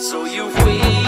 So you wait.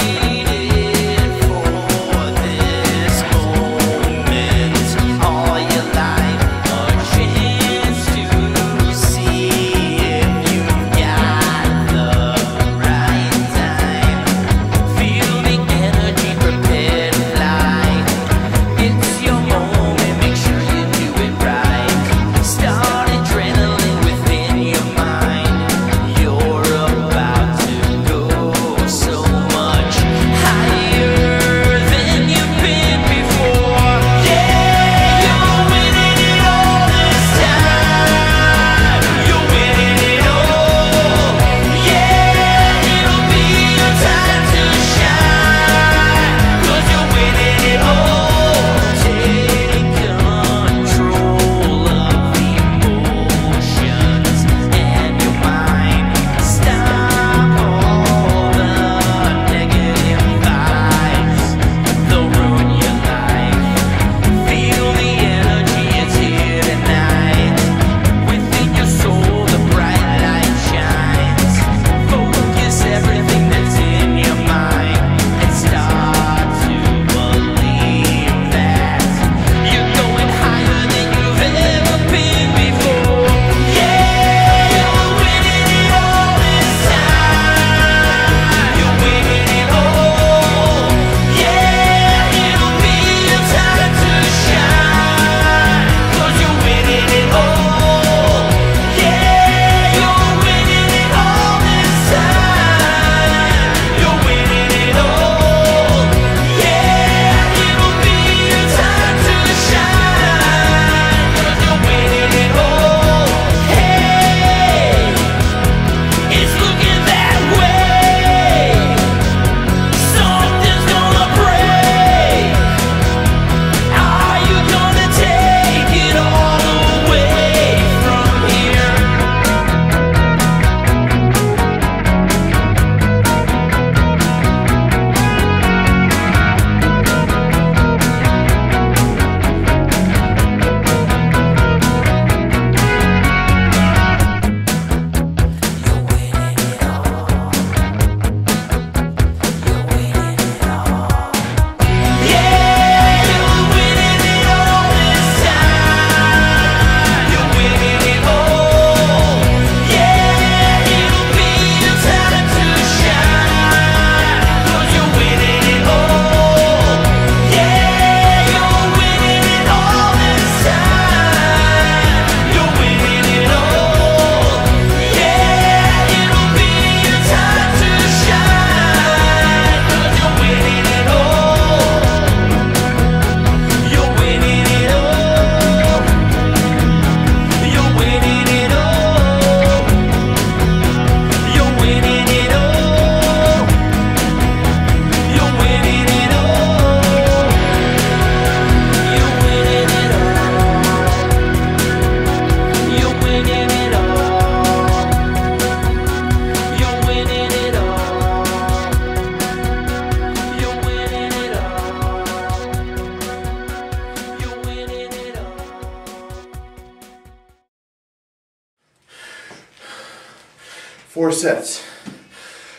four sets.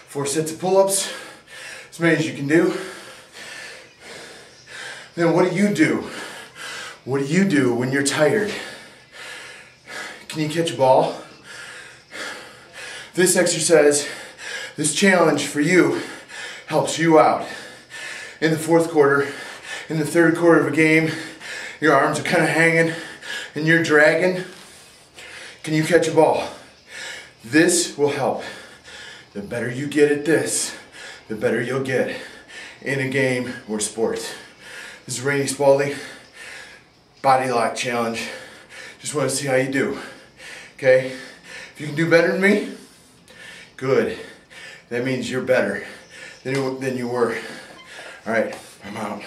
Four sets of pull-ups, as many as you can do. Then what do you do? What do you do when you're tired? Can you catch a ball? This exercise, this challenge for you, helps you out. In the fourth quarter, in the third quarter of a game, your arms are kind of hanging and you're dragging. Can you catch a ball? This will help. The better you get at this, the better you'll get in a game or sport. This is Rainy Spaulding, Body Lock Challenge. Just want to see how you do, okay? If you can do better than me, good. That means you're better than than you were. All right, I'm out.